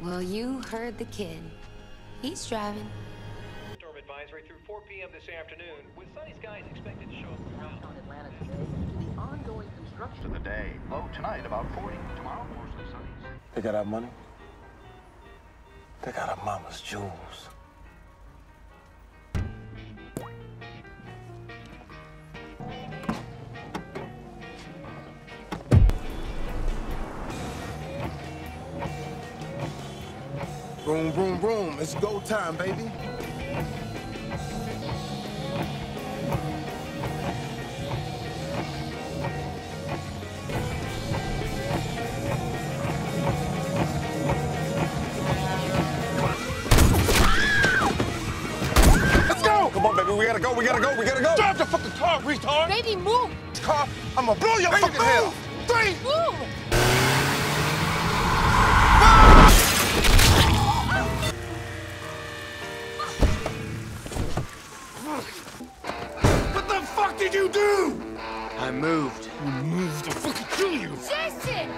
Well, you heard the kid. He's driving. Storm advisory through 4 p.m. this afternoon, with sunny skies expected to show up around. Downtown Atlanta today due to the ongoing construction. to the day. Low tonight, about 40. Tomorrow, mostly sunny. They got our money. They got our mama's jewels. Boom, boom, boom. It's go time, baby. Let's go! Come on, baby. We gotta go. We gotta go. We gotta go. Drive the fucking car, retard. Baby, move! Car. I'm gonna blow your fucking head off. Three. Move! Fuck did you do? I moved. You moved to fucking kill you. Jason!